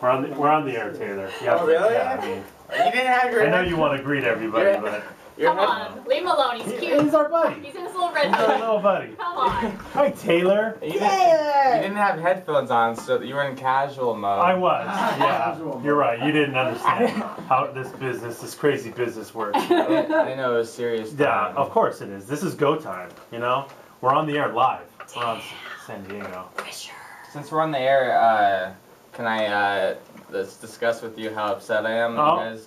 We're on the, we're on the air, Taylor. Yeah, Oh, really? Yeah, I mean, You didn't have your. I know you want to greet everybody, Yeah. but Your Come head- on, leave him alone. He's cute. he's our buddy. He's in his little red He's our little buddy. Come on. Hi, Taylor. You didn't, you didn't have headphones on, so you were in casual mode. I was. Yeah, you're right. You didn't understand how this business, this crazy business works. I I know it was serious. Yeah, of course it is. This is go time. You know, we're on the air live. We're on San Diego. Pressure. Since we're on the air, uh, can I uh, let's discuss with you how upset I am? Oh. You guys,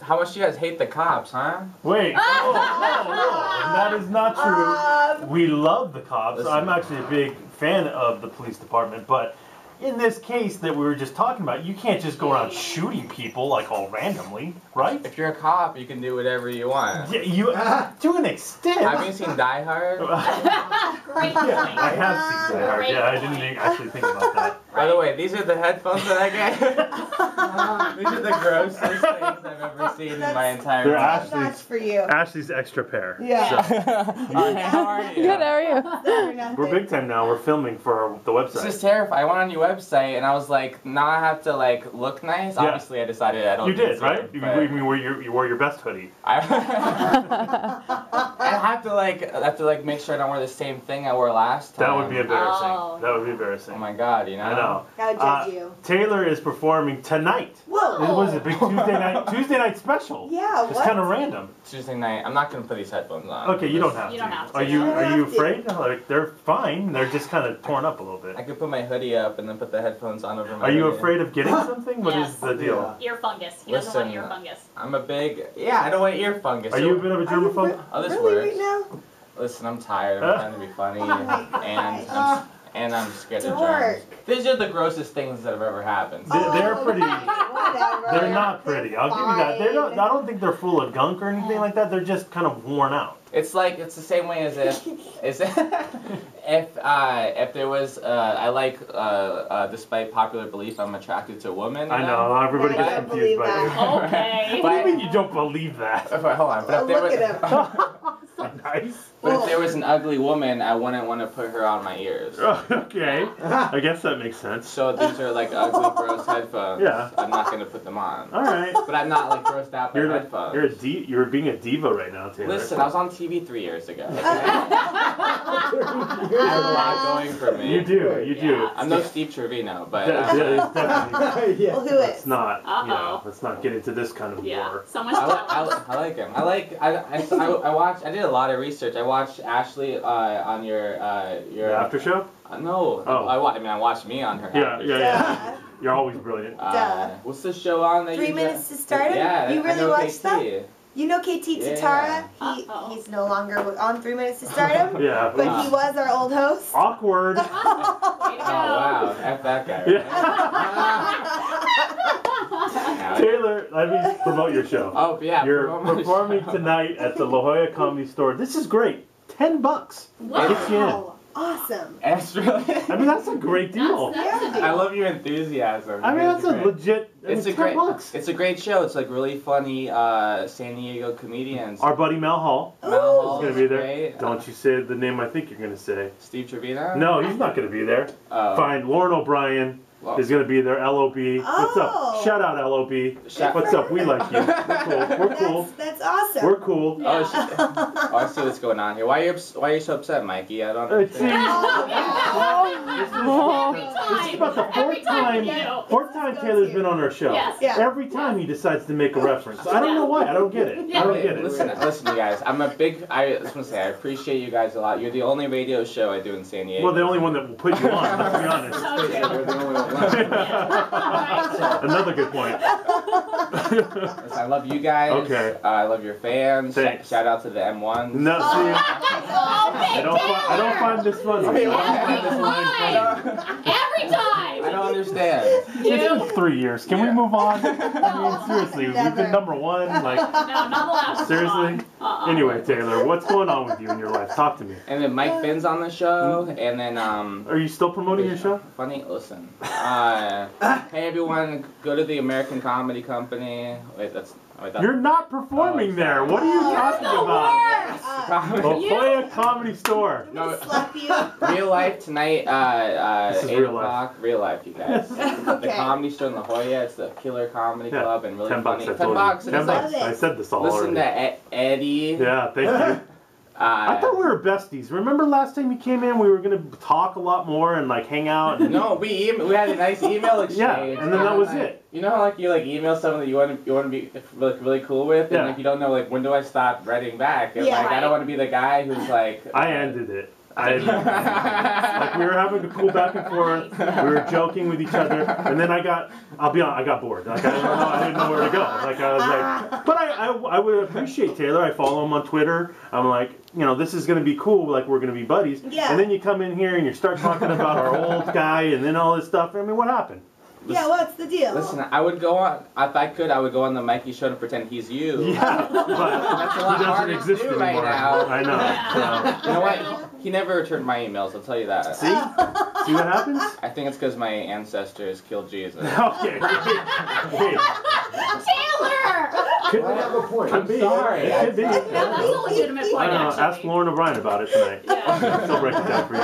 how much do you guys hate the cops, huh? Wait. Oh, oh, oh, that is not true. Um, We love the cops. Listen. I'm actually a big fan of the police department, but in this case that we were just talking about, you can't just go around shooting people like all randomly, right? If you're a cop, you can do whatever you want. Yeah, you to an extent. Have you seen Die Hard? Great Yeah. I have seen that. Great Yeah, I didn't actually think about that. By the way, these are the headphones that I get. these are the grossest things I've ever seen in my entire They're life. actually- that's for you. Ashley's extra pair. Yeah. Hi, how are you? Good, how are you? We're big time now. We're filming for the website. This is terrifying. I went on your website and I was like, now I have to like look nice. Yeah. Obviously, I decided I don't. You did, to, right? You, but you, wore your, you wore your best hoodie. I, I have to like, I have to like make sure I don't wear the same thing I wore last time. That would be embarrassing. Oh. That would be embarrassing. Oh my god, you know. I know. How judge Uh, you? Taylor is performing tonight. Whoa. It was a big Tuesday night Tuesday night special. Yeah, It's kind of random. Tuesday night. I'm not gonna put these headphones on. Okay, you don't have You to. don't have to. Are you You are you have to. afraid? Like they're fine. They're just kind of torn up a little bit. I could put my hoodie up and then put the headphones on over my. Are you hoodie. afraid of getting something? What is Yes. the deal? Ear fungus. He doesn't want Listen, ear fungus. I'm a big. Yeah, I don't want ear fungus. Are So- you a bit of a Are you germaphobe? re- Oh, this really works. right now? Listen, I'm tired. I'm trying to be funny, Oh and. I'm, and I'm scared of Dork. germs. These are the grossest things that have ever happened. They- they're Oh, pretty- Whatever. They're not pretty. I'll give you that. They're not. I don't think they're full of gunk or anything like that. They're just kind of worn out. It's like it's the same way as if is if uh, if there was uh, I like uh, uh, despite popular belief I'm attracted to women. I know everybody gets confused believe by that. it. Okay. What do you mean you don't believe that? But hold on, but Oh, if there look was, at him. nice. But if oh. there was an ugly woman, I wouldn't want to put her on my ears. okay, I guess that makes sense. So these are like ugly, gross headphones. Yeah. I'm not gonna put them on. All right. But I'm not like grossed out by You're headphones. you're a di- you're being a diva right now, Taylor. Listen, I was on TV three years ago. I have a lot going for me. You do, you do. Yeah. I'm no Steve Trevino, but That- that is uh, definitely. Well, who Let's is? not, you know, Uh-oh. let's not get into this kind of Yeah. war. So much I, li- I, li- I like him. I like. I, I, I, I watched. I did a lot of research. I watched Ashley uh, on your uh, your. Your after show? Uh, no. Oh. I, wa- I mean, I watched me on her. Yeah, after yeah, show. yeah. You're always brilliant. Uh, Duh. what's the show on that Three you minutes to stardom? Yeah, You really know watched that? KT. You know KT Yeah. He, Uh-oh. he's no longer on Three Minutes to Stardom, Yeah. but he was our old host. Awkward. Way to go. Oh wow, F that guy. Right? Yeah. Now- Taylor, let me promote your show. Oh yeah. You're performing show. tonight at the La Jolla Comedy Store. This is great. Ten bucks. Wow. Gets you in. Wow, awesome. And it's really. I mean, that's a great deal. That's, that's a deal. I love your enthusiasm. I mean, It's that's a great. legit. I mean, It's a ten great. bucks. It's a great show. It's like really funny uh, San Diego comedians. Our buddy Mel Hall Mel Hall is gonna be there. great. Don't you say the name I think you're gonna say. Steve Trevino. No, he's not gonna be there. Oh. Fine. Lauren O'Brien Well, is gonna be there. LOB. What's Oh. up? Shout out LOB. Shout- What's up? We like you. We're cool. We're cool. That's, that's awesome. We're cool. Oh, she, oh, I see what's going on here. Why are you Why are you so upset, Mikey? I don't see, understand. this is, Every this is about the Every fourth time time, fourth time Taylor's been on our show. Yes. Yeah. Every time he decides to make a reference. I don't know why. I don't get it. I don't get it. Listen, listen, you guys. I'm a big. I just want to say I appreciate you guys a lot. You're the only radio show I do in San Diego. Well, the only one that will put you on. Let's be honest. So. You're the only one. Another good point. Listen, I love you guys. Okay. Uh, I love your fans. Thanks. Shout out to the M1s. No, see, Oh, I don't, find, I don't find this funny. I don't find this line funny. Every time. I don't understand. It's been three years. Can we move on? I mean, seriously, we've been number one. Like, No, not allowed. seriously. Uh-uh. Anyway, Taylor, what's going on with you in your life? Talk to me. And then Mike Finn's on the show, and then um. Are you still promoting your show? Funny, listen. Uh, hey everyone, go to the American Comedy Company. Wait, that's. Wait, You're not performing there. What are you talking the about? worst. Uh, La Jolla Comedy Store. No, real life tonight. Uh, uh, This is eight real life. Real life, you guys. The comedy show in La Jolla. It's the Killer Comedy Yeah, Club and really Ten bucks. funny. I Ten bucks. Ten bucks. I said this all listen to already. Ed- Eddie. Yeah, thank you. I Uh, thought we were besties. Remember last time you came in, we were gonna talk a lot more and like hang out. And, no, we em- we had a nice email exchange. Yeah, and then that was it. You know how like you like email someone that you want to you want to be like really cool with, Yeah. and like you don't know like when do I stop writing back? And Yeah. like I don't want to be the guy who's like. I ended it. I like we were having a cool back and forth. We were joking with each other, and then I got. I'll be honest. I got bored. Like I didn't know. I didn't know where to go. Like I was like, but I, I, I would appreciate Taylor. I follow him on Twitter. I'm like, you know, this is gonna be cool. Like we're gonna be buddies. Yeah. And then you come in here and you start talking about our old guy, and then all this stuff. I mean, what happened? Yeah, what's the deal? Listen, I would go on if I could. I would go on the Mikey show to pretend he's you. Yeah, but That's a lot he harder doesn't to exist do right anymore. now. I know. You know what? He never returned my emails. I'll tell you that. See, see what happens? I think it's because my ancestors killed Jesus. Okay. Hey, Taylor! Could, I have a point. could be. sorry. It could be. That's a legitimate I point, don't know. Ask actually. Lauren O'Brien about it tonight. Yeah. She'll break it down for you.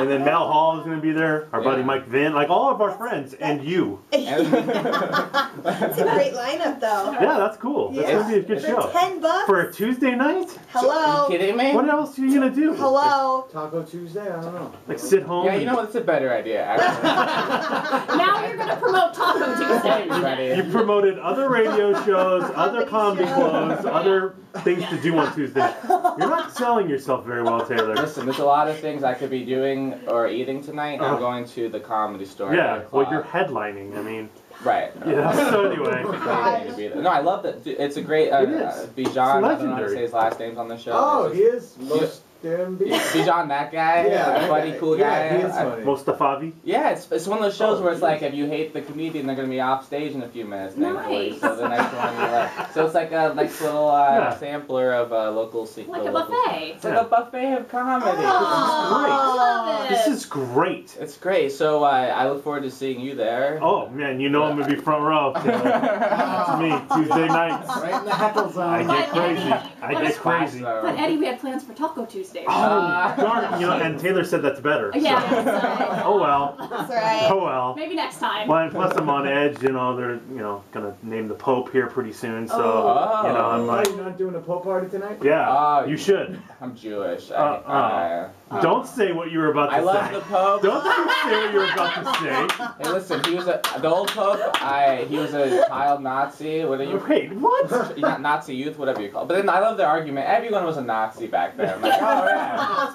And then Mel Hall is going to be there. Our buddy Mike Vin, like all of our friends, and you. It's a great lineup, though. Yeah, that's cool. That's Yeah. going to be a good For show. ten bucks. For a Tuesday night? Hello. You kidding me? What else are you going to do? Hello. Taco Tuesday? I don't know. Like sit home? Yeah, you know what? It's a better idea. Actually. Now you're gonna promote Taco Hey, Tuesday. You promoted other radio shows, other comedy Comedy shows. clubs, other things to do on Tuesday. You're not selling yourself very well, Taylor. Listen, there's a lot of things I could be doing or eating tonight. Uh-huh. I'm going to the comedy store. Yeah, well, you're headlining. I mean, right. yeah. So anyway, Great to be there. No, I love that. It's a great. Uh, It is. Uh, Bijan, It's I don't know how to legendary. say his last names on the show. Oh, It's he is most damn big. Bijan, that guy. Yeah, funny, guy. cool guy. he is I- funny. Mostafavi. yeah, it's, it's one of those shows Oh, where it's like if you hate the comedian, they're gonna be off stage in a few minutes. Thankfully, Nice. so the next one you love. So it's like a nice little uh, Yeah. sampler of uh, local. Se- Like the a local- buffet. It's like a buffet of comedy. Oh, love it. This is great. It's great. So uh, I look forward to seeing you there. Oh man, you know I'm gonna be front row. Taylor. That's me. Tuesday nights. Right in the heckle zone. I get crazy. I get crazy. But Eddie, we had plans for Taco Tuesday. Oh darn! You know, and Taylor said that's better. so- Yeah. Oh well. That's right. Oh well. Maybe next time. Well, plus I'm on edge. You know, they're you know gonna name the Pope here pretty soon. So Oh. You know, I'm like, are you not doing a Pope party tonight? yeah, Oh, you should. I'm Jewish. I, Uh, uh. uh, Don't say what you were about to say. I love the Pope. Don't you say what you were about to say. Hey, listen, he was a the old Pope. I he was a child Nazi. What are you? Wait, what? Yeah, Nazi youth, whatever you call. it. But then I love the argument. Everyone was a Nazi back then. I'm like, oh yeah,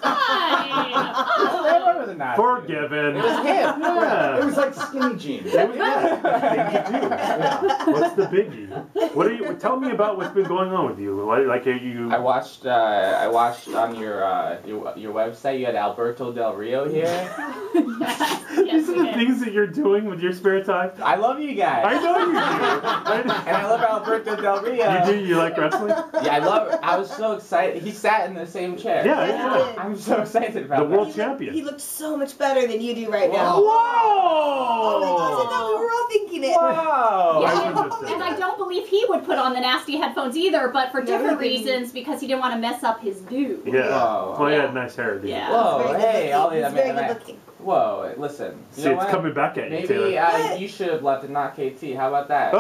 everyone was a Nazi. Forgiven. It was him. It Yeah. was like skinny jeans. It was yeah. Thing to. Yeah. What's the biggie? What are you? Tell me about what's been going on with you. Like, are you? I watched. Uh, I watched on your uh, your your website. You had Alberto Del Rio here. yes, yes, These are the did. things that you're doing with your spare time. I love you guys. I know you do. I know. And I love Alberto Del Rio. You do. You like wrestling? Yeah, I love. I was so excited. He sat in the same chair. Yeah, Yes, yeah. I'm so excited about The that. world He looked- champion. He looked so much better than you do right now. Whoa! Oh my gosh, I thought we were all thinking it. Wow. Yeah, wouldn't and. I don't believe he would put on the nasty headphones either, but for No, different reasons because he didn't want to mess up his do. Yeah. Whoa. Well, he had nice hair. Didn't he? Yeah. Whoa, very hey, good all looking. the He's I mean, good. Whoa, listen. You See, know it's what? coming back at you, Maybe Taylor. uh, you should have left and not KT. How about that?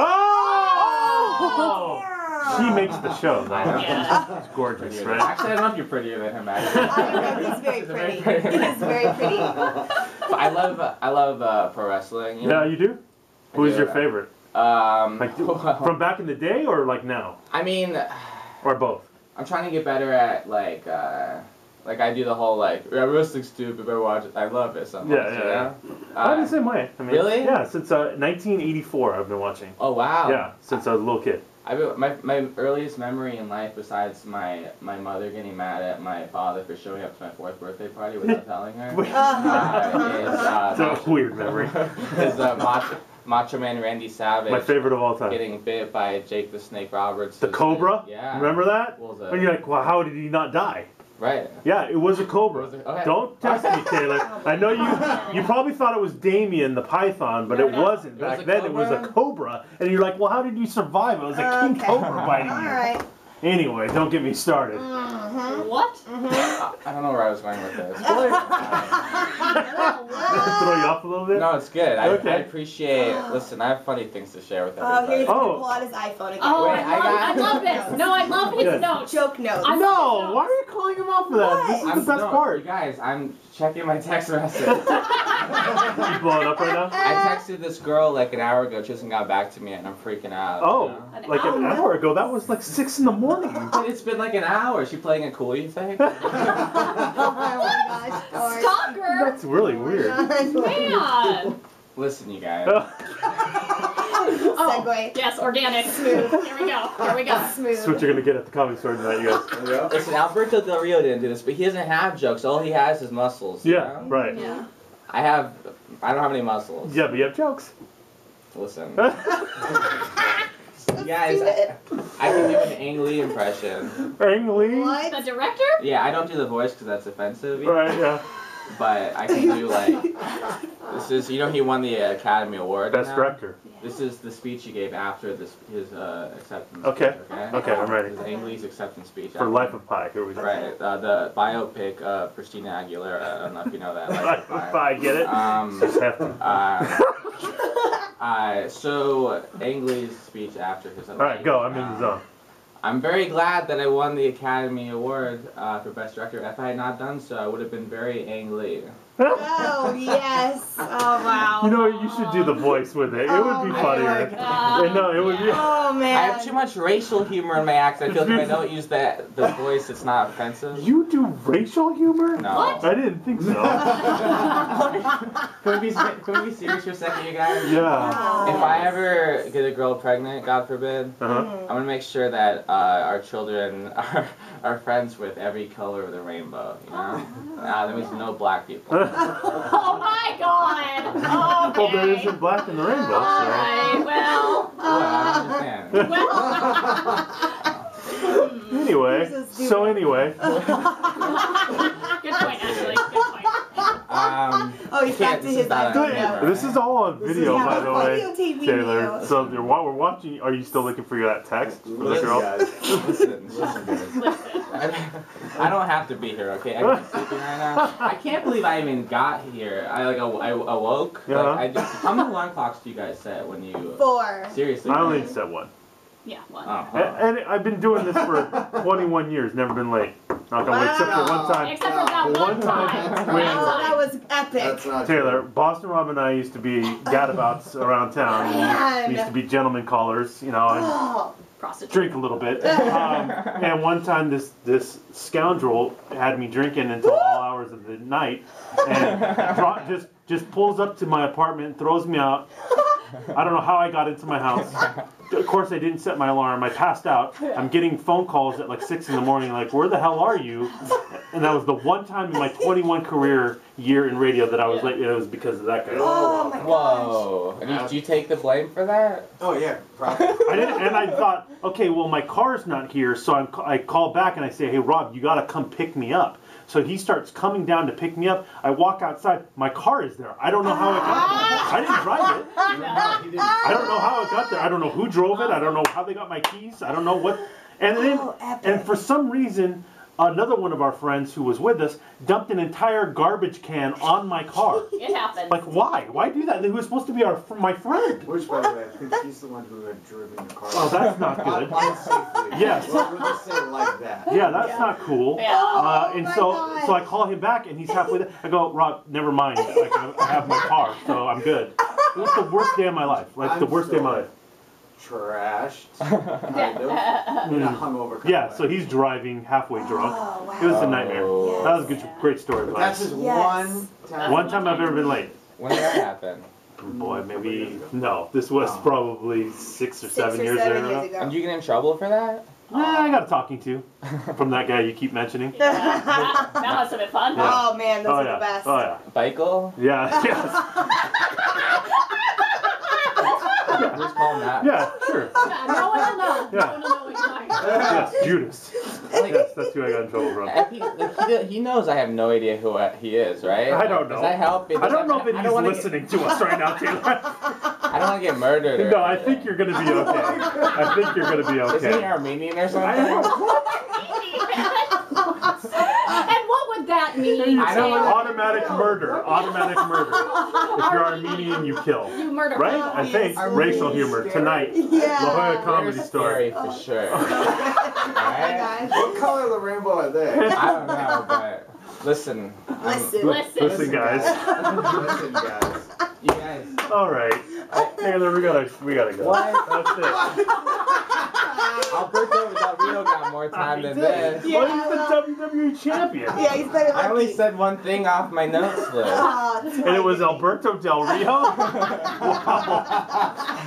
Oh! She makes the show, though. Yeah. It's gorgeous, Prettier right? Actually, I don't know if you're prettier than him. I don't know, Actually. he's very pretty. very He is very pretty. I love uh, I love uh, pro wrestling. You Yeah, know? you do. Who's your favorite? Um, Like from back in the day, or like now, I mean, or both? I'm trying to get better at like uh, like I do the whole like yeah, wrestling's stupid, but watch it. I love it so much. Yeah, yeah, you know? I'm Uh, the same way. I mean, really? Yeah, since uh, 1984, I've been watching. oh wow. Yeah, since I was a little kid. I my my earliest memory in life, besides my my mother getting mad at my father for showing up to my fourth birthday party without telling her, uh, is uh, It's a weird memory. is uh, Macho Man Randy Savage My favorite of all time. getting bit by Jake the Snake Roberts. The who's- Cobra. Yeah. Remember that? What was that? When you're like, well, how did he not die? Right. Yeah, it was a cobra. Was it- okay. Don't test me, Taylor. I know you. You probably thought it was Damien the python, but it No, no. wasn't. It was Back a then, it was a cobra? cobra, and you're like, well, how did you survive? It was a king Okay. cobra biting All you. right. Anyway, don't get me started. Mhm. What? Mhm. I don't know where I was going with this. Throw you off a little bit. No, it's good. I, Okay. I appreciate. Listen, I have funny things to share with Oh, everybody. here's gonna Oh. pull out his iPhone again. Oh, Wait, I, I love, got- I love this. No, I love his Yes. notes. Joke notes. I'm- No, why are you calling him out for that? This is I'm the best no, part. You guys, I'm checking my text message. you blowing up right now? I texted this girl like an hour ago. She hasn't got back to me, and I'm freaking out. Oh, you know? An like an hour? hour ago. That was like six in the morning. It's been like an hour. Is she playing it cool, you think? oh my gosh. George. Stalker. That's really Oh weird. God. Man. Listen, you guys. Oh, oh Segue. yes, organic. Smooth. Here we go. Here we go. Smooth. That's what you're gonna get at the comedy store tonight, you guys. Listen, Alberto Del Rio didn't do this, but he doesn't have jokes. All he has is muscles. you Yeah, know? right. Yeah. I have. I don't have any muscles. Yeah, but you have jokes. Listen, guys, I, I can do an Ang Lee impression. Lee. What? The director? Yeah, I don't do the voice because that's offensive. Right, yeah. But I can do like. This is, you know, he won the Academy Award. Best now? director. This is the speech he gave after this his uh, acceptance. Okay. Speech, okay. Okay, I'm ready. His Ang Lee's acceptance speech. For Life of Pi. Here we go. Right. Uh, the biopic of Christina Aguilera. I don't know if you know that. Life Life of of Pi. Pi, get it? Um, Just have to. uh, uh, so Ang Lee's speech after his. All right, go. I'm in the zone. I'm very glad that I won the Academy Award uh, for Best Director. If I had not done so, I would have been very Ang Lee. Oh, yes. Oh, wow. You know, you should do the voice with it. It would be Oh, funnier. my Uh, And no, it would be. Oh, man. I have too much racial humor in my accent. I feel like if I don't use that the voice, it's not offensive. You do racial humor? No. What? I didn't think so. Can we be can we be serious for a second, you guys? Yeah. If I ever get a girl pregnant, God forbid, Uh-huh. I'm gonna make sure that uh, our children are, are friends with every color of the rainbow. You know, uh, that means no black people. oh my god. Okay. Well, there isn't black in the rainbow, so. Alright, well. What? I don't understand. Well. Anyway, so so anyway, Good point, Ashley. Good point. Um, Oh, he's I can't- back to this his is not on now. this is all on This is video, how by the way, Taylor. So you're, while we're watching, are you still looking for that text from the Listen, girl? guys. Listen, Listen, guys. Listen. I, I don't have to be here, okay? I'm sleeping right now. I can't believe I even got here. I like aw- I awoke. Yeah. Like, I just, how many alarm clocks do you guys set when you? Four. Seriously? I only set one. Yeah, one. Oh, And, huh. and I've been doing this for 21 years, never been late. Not gonna wait, except for one time. Except for that One one time time. when- One Oh, that was epic. That's not Taylor, true. Boston Rob and I used to be gadabouts around town. Man. We used to be gentlemen callers, you know, and Oh, Prostitute. drink a little bit. Um, and one time, this this scoundrel had me drinking until all hours of the night, and dro- just just pulls up to my apartment, throws me out. I don't know how I got into my house. Of course, I didn't set my alarm. I passed out. I'm getting phone calls at like six in the morning, like, "Where the hell are you?" And that was the one time in my 21 career year in radio that I was late. It was because of that guy. oh my gosh. Whoa. And you, do you take the blame for that? Oh yeah, probably. I didn't, and I thought, okay, well, my car's not here, so I'm, I call back and I say, hey, Rob, you got to come pick me up. So he starts coming down to pick me up. I walk outside. My car is there. I don't know how it got there. I didn't drive it. No, he didn't. I don't know how it got there. I don't know who drove it. I don't know how they got my keys. I don't know what. And then, Oh, and for some reason, another one of our friends who was with us dumped an entire garbage can on my car. It happens. Like, why? Why do that? He was supposed to be our my friend. Which, by the way, I think he's the one who had driven the car. Oh, that's not good. Unsafely. Yes. Well, we'll just say it like that. Yeah, that's not cool. Yeah. Uh, Oh and my so, God. so I call him back, and he's halfway there. I go, Rob, never mind. Like, I I have my car, so I'm good. It was the worst day of my life. Like the I'm worst day of my life. Trashed. Kind of. In a Mm. hungover kind Yeah. of So he's driving halfway drunk. Oh, wow. It was a nightmare. Oh. That was a good, great story. But But that's his Yes. one time. one time I've ever been late. When did that happen? Boy, maybe no. This was Oh. probably six or Six seven or years seven ago. years And ago. did you get in trouble for that? Nah, I got a talking to from that guy you keep mentioning. Yeah. that, that must have been fun. Yeah. Oh man, those oh are yeah. the best. Oh yeah. Michael? Yeah. Yes. Who's calling that? Yeah. Sure. Yeah, no one will know. Yeah. No one will know what you're talking about. Yes. Judas. Like, Yes. That's who I got in trouble from. he, like, he, he knows I have no idea who I- he is, right? I don't know. Does know. that help? I don't know if I he's wanna listening to us right now, Taylor. I I don't want to get murdered. Or No, I think you're gonna be okay. I think you're gonna be okay. Isn't he. Armenian or I something? know. and what would that mean? I don't Taylor? Automatic murder. Automatic murder. If you're Armenian, you kill. You murder Right? people. I think Armenian racial humor scary? tonight. La Yeah. Jolla Comedy They're Store. for oh. sure. Hi, guys. What color of the rainbow are they? I don't know, but listen, Listen. Listen. Listen, guys. Listen, guys. you guys. All right, Taylor, we gotta, we gotta go. What? That's it. Alberto Del Rio got more time than this. Well, he's the WWE champion. Yeah, he's better I only said one thing off my notes list. Ah, And it was Alberto Del Rio. wow.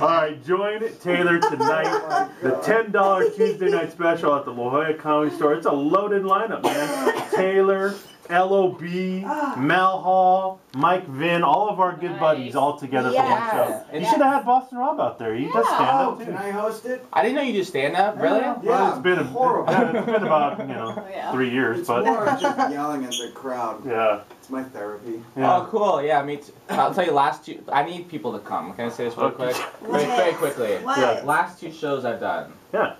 All right, join Taylor tonight. The ten dollar Tuesday night special at the La Jolla Comedy Store. It's a loaded lineup, man. Taylor, Lob, ah. Mel Hall, Mike Vin, all of our good Nice. buddies all together for one Yeah. show. You Yes. should have had Boston Rob out there. He does stand Oh, up too. can I host it? I didn't know you do stand up. Really? Yeah, Well, it's been a, horrible. yeah, it's been about you know Yeah. three years, It's but more just yelling at the crowd. yeah, It's my therapy. yeah. Oh, cool. Yeah, me too. I'll tell you, last two. I need people to come. Can I say this real quick? Very, very quickly. What? Yeah. Last two shows I've done. Yeah.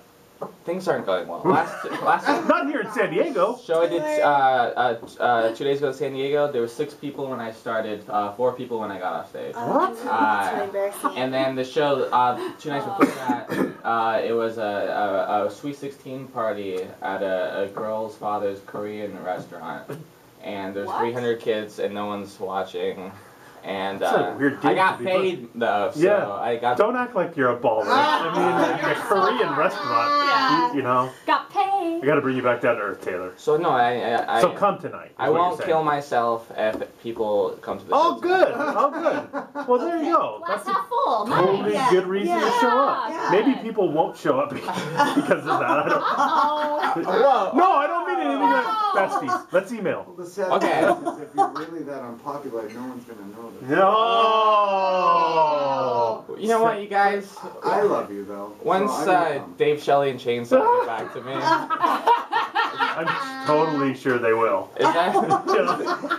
Things aren't going well. Last last Not here in San Diego. show I did uh, uh, uh, two days ago in San Diego. There were six people when I started. Uh, four people when I got off stage. Oh, Uh, that's embarrassing. And then the show, uh, two nights before that, uh, it was a, a, a Sweet 16 party at a, a girl's father's Korean restaurant. And there's What? 300 kids and no one's watching. And That's a uh, weird I got to be paid though, so Yeah. I got. Don't act like you're a baller. I mean, a Korean restaurant. Yeah. You, you know, Got paid. I got to bring you back down to earth, Taylor. So no, I. I, I So come tonight. I what won't kill myself if people come to the Oh, good. Oh, good. Well, there you go. Glass That's a half full. totally Nice. Good reason to show up. Yeah. Maybe people won't show up because of that. I don't. Uh-oh. No, I don't mean anything like No. besties. Let's email. Well, the sad Okay. thing is, if you're really that unpopular, no one's gonna notice. No. You know what, you guys? I love you though. so Once I will uh, come. Dave Shelley and Chainsaw get back to me, I'm totally sure they will. is that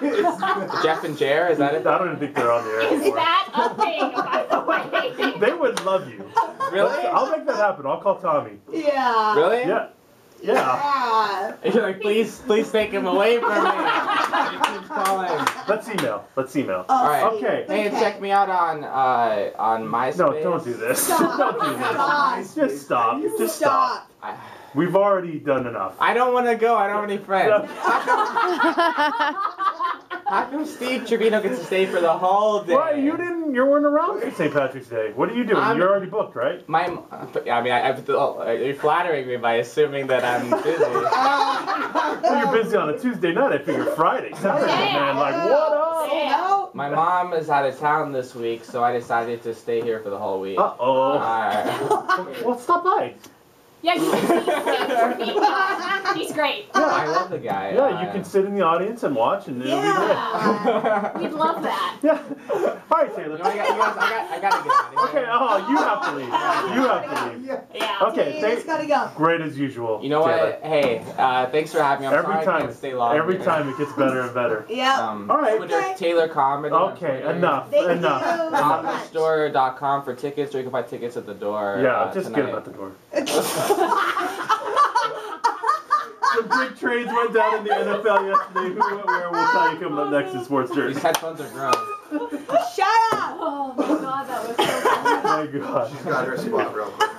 You Jeff and Jer? Is that it? I it? don't even think they're on the air Is anymore. that a thing, by the way? They would love you. Really? I'll make that happen. I'll call Tommy. Yeah. Really? Yeah. Yeah. Yeah. You're like, please, please take him away from me. He keeps calling. Let's email. Let's email. Oh, All right. sweet. Okay. Hey, and check me out on uh, on MySpace. No, don't do this. Stop. don't do this. Stop. Just stop. Just stop. Stop. I, We've already done enough. I don't want to go. I don't have any friends. How come Steve Trevino gets to stay for the whole day? Why you didn't? You weren't around for St. Patrick's Day. What are you doing? I'm- You're already booked, right? My, I mean, I, I, oh, you're flattering me by assuming that I'm busy. Well, you're busy on a Tuesday night. I figure Friday, Saturday, Yeah. man. Like what up? Yeah. My mom is out of town this week, so I decided to stay here for the whole week. Uh oh. Uh, Well, stop by. Yeah, you can see He's great. Yeah, I love the guy. Yeah, you uh, can sit in the audience and watch, and it'll be great. Yeah. We'd love that. Yeah. All right, Taylor. You know, I, got, you guys, I, got, I gotta get out of here. Okay. Oh, you have to leave. You have to leave. Yeah. Yeah. Okay. It's Thank, gotta go. great as usual. You know Taylor. what? Hey, uh, thanks for having me. I'm Every sorry I time, can't stay longer. every time it gets better and better. Yeah. Um, All right. Twitter, Okay. Taylor Comedy. on Okay, Twitter. enough, Thank enough. you. enough. Comedystore.com for tickets, or you can buy tickets at the door. Yeah, uh, just tonight. get him at the door. Some big trades went down in the NFL yesterday. Who went where? We'll tell you coming up next in Sports These Jersey. headphones are grown. Shut up. Oh my god, that was so funny. My God. She's got her spot real quick.